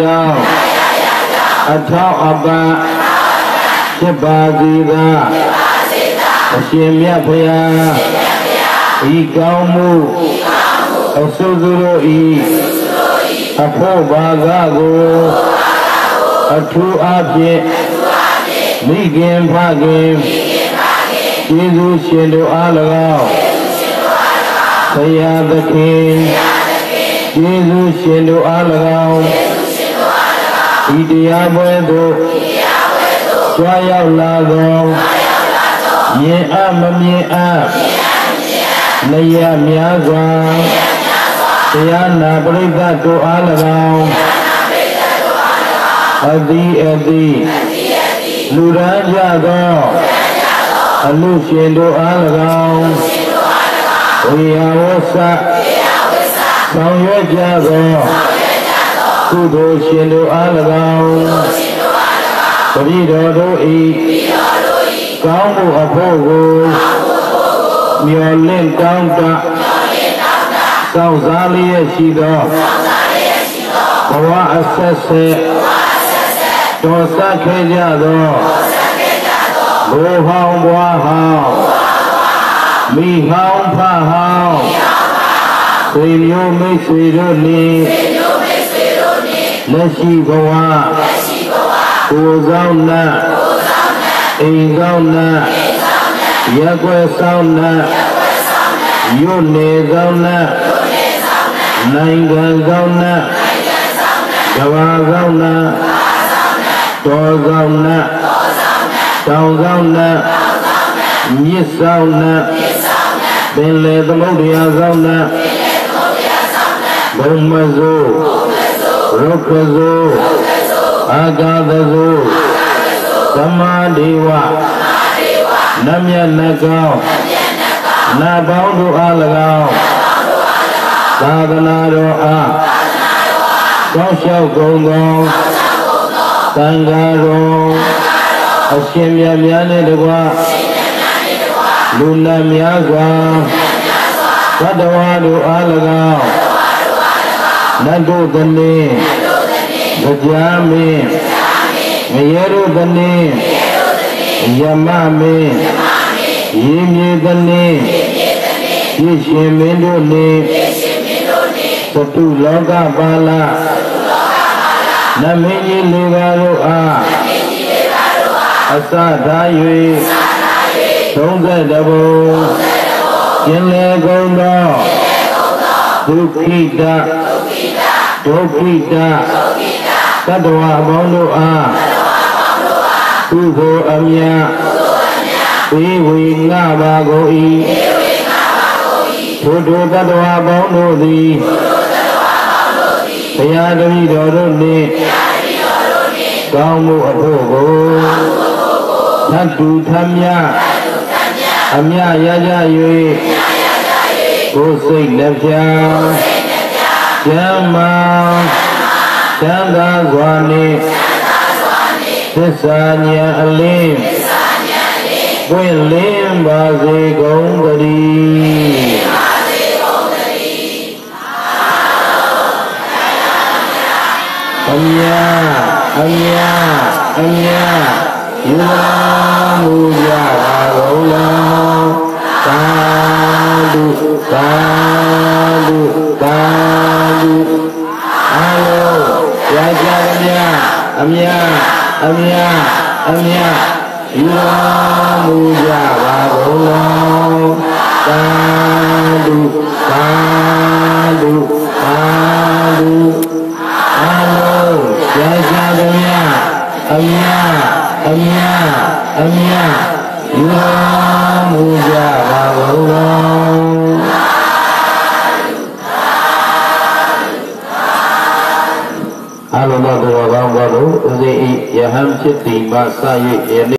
ကြောင့်အထောက်အပံ့ဖြစ်ပါစေသာအရှင်မြတ်ဖရာဤကောင်းမှုအဆုစုတို့ဤအဖို့ဘာကကိုအထူးအဖြင့်မိခင်ဖခင်ကျေးဇူးရှင်တို့အား၎င်းဆရာသခင်ကျေးဇူးရှင်တို့အား၎င်း ဒီတရားပွဲသို့ကြွားရောက်လာသောမြင်အမမြင်အလျက်များစွာတရားနာပရိသတ်တို့အား၎င်းအသည်အသည်လူရန်ကြသောအလူရှင်တို့အား၎င်းဝိယဝဆဆောင်ရွက်ကြသော ကုသိုလ်ရှင်တို့အား၎င်းတတိတော်တို့ဤကောင်းမှုအဖို့ကိုမျော်လင့်တောင်းတစောင့်စားလျက်ရှိသောဘဝအဆက်ဆက်တော်ဆက်ခဲ့ကြသောဘောဟောင်းဘွားဟောင်းမိဟောင်းဖဟောင်းဆွေမျိုးမိတ်ဆွေတို့နှင့် လက်ရှိဘဝကိုယ်ဆောင်နတ်အိမ်ဆောင်နတ်ရက်ွယ်ဆောင်နတ်ရွတ်နေဆောင်နတ်နိုင်ငံဆောင်နတ်ကဘာဆောင်နတ်တော်ဆောင်နတ်တောင်ဆောင်နတ်မြစ်ဆောင်နတ်ပင်လေသမုဒ္ဒရာဆောင်နတ်ဘုံမစိုး ရုက္ခစိုးအာဂါသစိုးသမာဓိဝနမြတ်နကောင်းနာပေါင်းတို့အား၎င်းသာသနာတော်အားကောင်းလျှောက်ကုန်သောသံဃာတော်အရှင်မြတ်များနဲ့တကွလူနာများစွာသတ္တဝါတို့အား၎င်း နတ်တို့တည်းကြာမင်းငရဲတို့တည်းယမမင်းရေမြေတည်းပြည့်ရှင်မင်းတို့နှင့်သတုလောကပါလနမင်းကြီးလေးပါးတို့အားအစထား၍30ဘုံကျင်လေကုန်သောဒုက္ခိတဒုက္ခိတ တတ္တဝအပေါင်းတို့အားသူကိုအမြတ်ဝေဝေငါပါကုန်၏ထိုတို့တတ္တဝအပေါင်းတို့သည်ဘုရားတပည့်တော်တို့နှင့်ကောင်းမှုအဖို့ကိုသတ္တုထမြအမြရကြ၍ကိုယ်စိတ်လက်ဖြာ ကျမ်းမာချမ်းသာစွာနှင့်သစ္စာဉာဏ်အလင်းပွင့်လင်းပါစေကုန်သတည်းအမြအမြအမြယူလာမူကြပါကုန်လော အမြအမြအမြယူလာမူကြပါကုန်လောသာဓုသာဓုသာဓုအလုံးရကြမြအမြအမြအမြယူလာမူကြပါကုန်လော အလုံးစုံသောကောင်းသောဥစေဤယဟန်ဖြစ်သည်မှစ၍ယနေ့